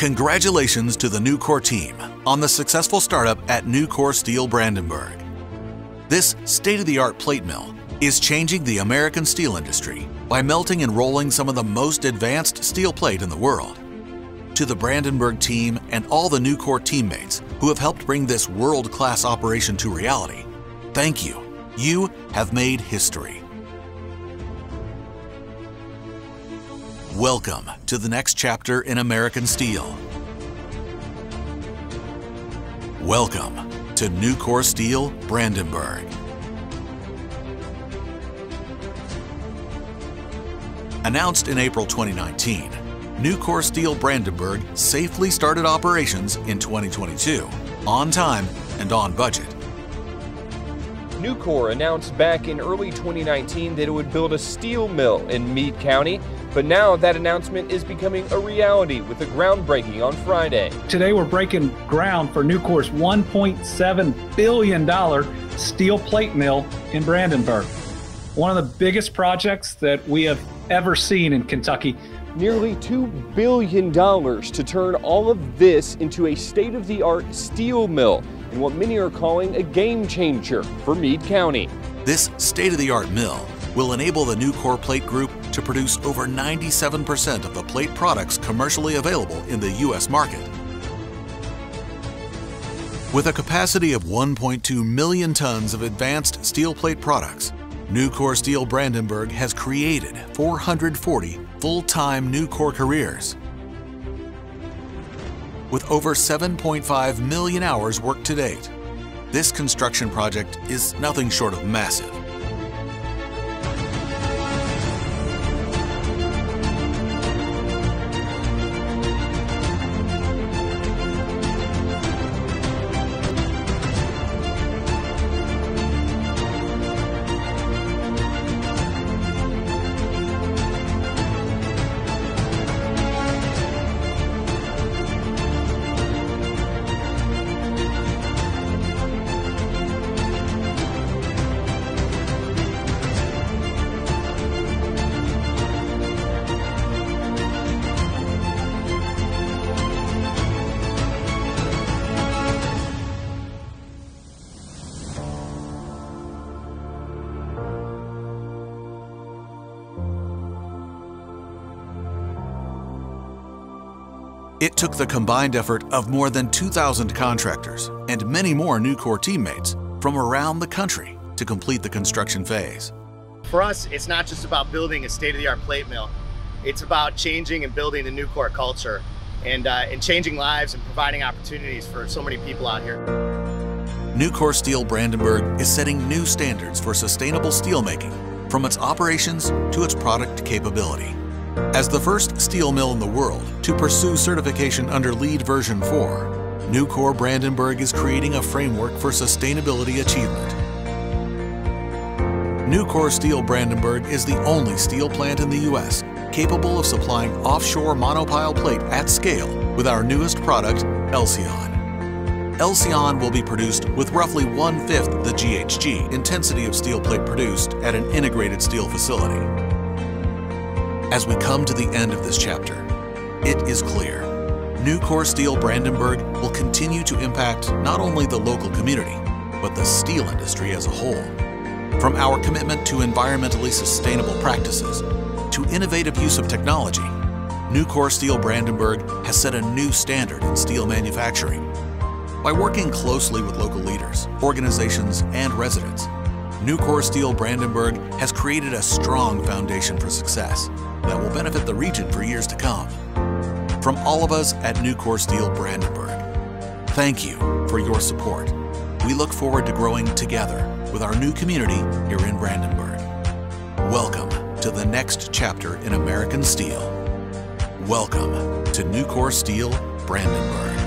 Congratulations to the Nucor team on the successful startup at Nucor Steel Brandenburg. This state-of-the-art plate mill is changing the American steel industry by melting and rolling some of the most advanced steel plate in the world. To the Brandenburg team and all the Nucor teammates who have helped bring this world-class operation to reality, thank you. You have made history. Welcome to the next chapter in American Steel. Welcome to Nucor Steel Brandenburg. Announced in April 2019, Nucor Steel Brandenburg safely started operations in 2022, on time and on budget. Nucor announced back in early 2019 that it would build a steel mill in Meade County, but now that announcement is becoming a reality with a groundbreaking on Friday. Today we're breaking ground for Nucor's $1.7 billion steel plate mill in Brandenburg. One of the biggest projects that we have ever seen in Kentucky. Nearly $2 billion to turn all of this into a state of the art steel mill in what many are calling a game changer for Meade County. This state of the art mill will enable the Nucor Plate Group to produce over 97% of the plate products commercially available in the U.S. market. With a capacity of 1.2 million tons of advanced steel plate products, Nucor Steel Brandenburg has created 440 full-time Nucor careers. With over 7.5 million hours worked to date, this construction project is nothing short of massive. It took the combined effort of more than 2,000 contractors and many more Nucor teammates from around the country to complete the construction phase. For us, it's not just about building a state-of-the-art plate mill. It's about changing and building the Nucor culture and, uh, and changing lives and providing opportunities for so many people out here. Nucor Steel Brandenburg is setting new standards for sustainable steelmaking from its operations to its product capability. As the first steel mill in the world to pursue certification under LEED version 4, Nucor Brandenburg is creating a framework for sustainability achievement. Nucor Steel Brandenburg is the only steel plant in the U.S. capable of supplying offshore monopile plate at scale with our newest product, Elcyon. Elcyon will be produced with roughly one-fifth the GHG intensity of steel plate produced at an integrated steel facility. As we come to the end of this chapter, it is clear Nucor Steel Brandenburg will continue to impact not only the local community, but the steel industry as a whole. From our commitment to environmentally sustainable practices to innovative use of technology, Nucor Steel Brandenburg has set a new standard in steel manufacturing. By working closely with local leaders, organizations, and residents, Nucor Steel Brandenburg has created a strong foundation for success that will benefit the region for years to come. From all of us at Nucor Steel Brandenburg, thank you for your support. We look forward to growing together with our new community here in Brandenburg. Welcome to the next chapter in American Steel. Welcome to Nucor Steel Brandenburg.